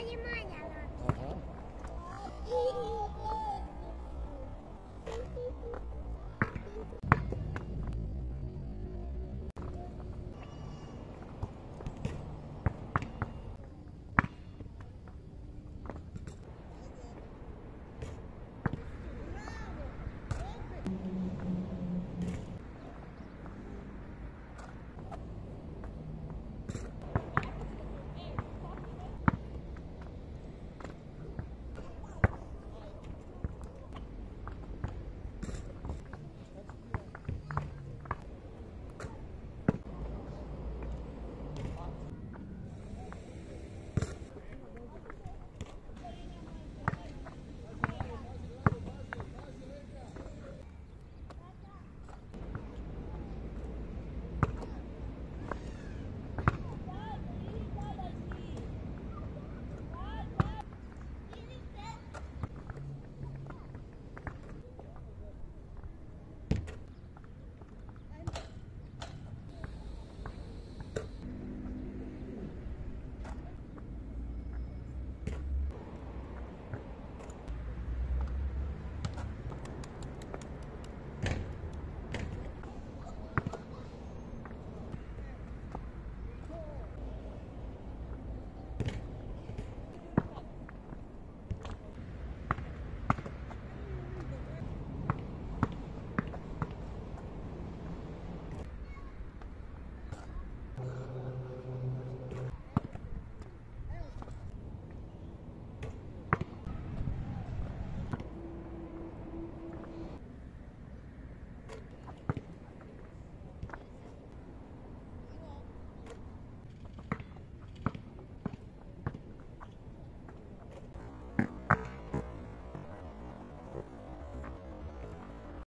Внимание!